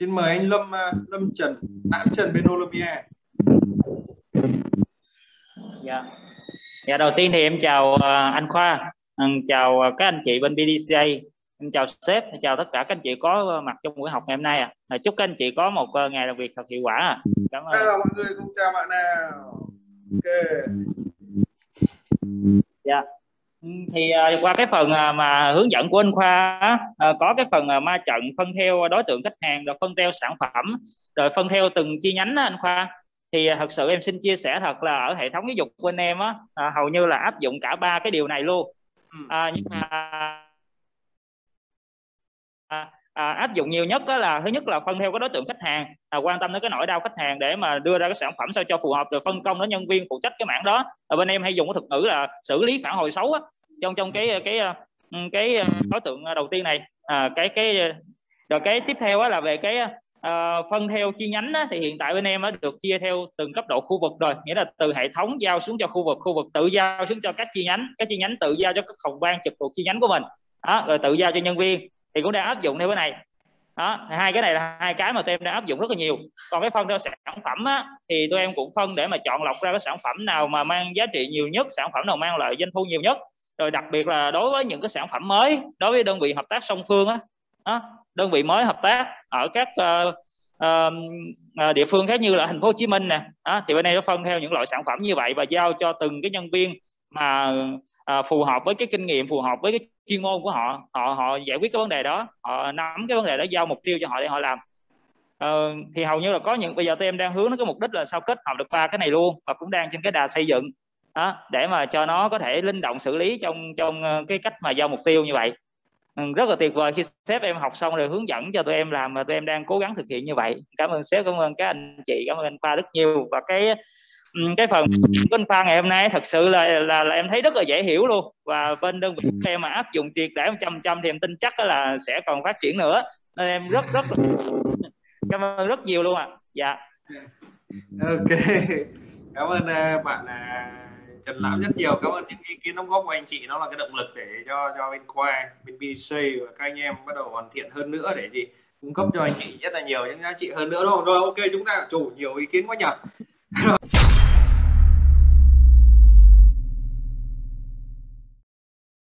xin mời anh Lâm à, Lâm Trần Đãn Trần bên Olympia dạ. Dạ đầu tiên thì em chào uh, anh Khoa ừ, chào các anh chị bên BDCA em chào sếp chào tất cả các anh chị có mặt trong buổi học ngày hôm nay ạ. À. chúc các anh chị có một ngày làm việc thật hiệu quả à. cảm ơn. Chào mọi người cũng chào bạn nào. Ok thì uh, qua cái phần uh, mà hướng dẫn của anh Khoa uh, có cái phần ma trận phân theo đối tượng khách hàng rồi phân theo sản phẩm rồi phân theo từng chi nhánh đó, anh Khoa. Thì thật sự em xin chia sẻ thật là ở hệ thống giáo dục của anh em á hầu như là áp dụng cả ba cái điều này luôn. Uh, nhưng mà à, à, áp dụng nhiều nhất đó là thứ nhất là phân theo cái đối tượng khách hàng à, quan tâm đến cái nỗi đau khách hàng để mà đưa ra cái sản phẩm sao cho phù hợp rồi phân công đến nhân viên phụ trách cái mảng đó. Ở bên em hay dùng cái thuật ngữ là xử lý phản hồi xấu á trong trong cái cái ừ, cái, ừ, đối tượng đầu tiên này. À, cái cái rồi cái tiếp theo là về cái à, phân theo chi nhánh á, thì hiện tại bên em á, được chia theo từng cấp độ khu vực rồi. Nghĩa là từ hệ thống giao xuống cho khu vực khu vực tự giao xuống cho các chi nhánh các chi nhánh tự giao cho các phòng ban trực thuộc chi nhánh của mình. Đó, rồi tự giao cho nhân viên thì cũng đang áp dụng theo cái này. Đó hai cái này là hai cái mà tụi em đã áp dụng rất là nhiều. Còn cái phân theo sản phẩm á, thì tụi em cũng phân để mà chọn lọc ra cái sản phẩm nào mà mang giá trị nhiều nhất sản phẩm nào mang lợi doanh thu nhiều nhất rồi đặc biệt là đối với những cái sản phẩm mới đối với đơn vị hợp tác song phương á đơn vị mới hợp tác ở các uh, uh, địa phương khác như là thành phố Hồ Chí Minh nè đó, thì bên đây nó phân theo những loại sản phẩm như vậy và giao cho từng cái nhân viên mà uh, phù hợp với cái kinh nghiệm phù hợp với cái chuyên môn của họ họ họ giải quyết cái vấn đề đó họ nắm cái vấn đề đó giao mục tiêu cho họ để họ làm. Ờ, thì hầu như là có những bây giờ tụi em đang hướng đến cái mục đích là sao kết hợp được ba cái này luôn và cũng đang trên cái đà xây dựng đó, để mà cho nó có thể linh động xử lý trong trong ờ, cái cách mà giao mục tiêu như vậy. Ừ, rất là tuyệt vời khi sếp em học xong rồi hướng dẫn cho tụi em làm mà tụi em đang cố gắng thực hiện như vậy. Cảm ơn sếp cảm ơn các anh chị cảm ơn anh Khoa rất nhiều. Và cái Ừ, cái phần của anh Phan ngày hôm nay thật sự là, là là em thấy rất là dễ hiểu luôn. Và bên đơn vị em mà áp dụng triệt để một trăm trăm thì em tin chắc là sẽ còn phát triển nữa. Nên em rất rất là cảm ơn rất nhiều luôn ạ. À. dạ. Ok. Cảm ơn uh, bạn uh, Trần Lão rất nhiều. Cảm ơn những ý kiến đóng góp của anh chị. Nó là cái động lực để cho cho bên khoa, bên BC và các anh em bắt đầu hoàn thiện hơn nữa để gì? Cung cấp cho anh chị rất là nhiều những giá trị hơn nữa, đúng không? Rồi, ok, chúng ta chủ nhiều ý kiến quá nhỉ.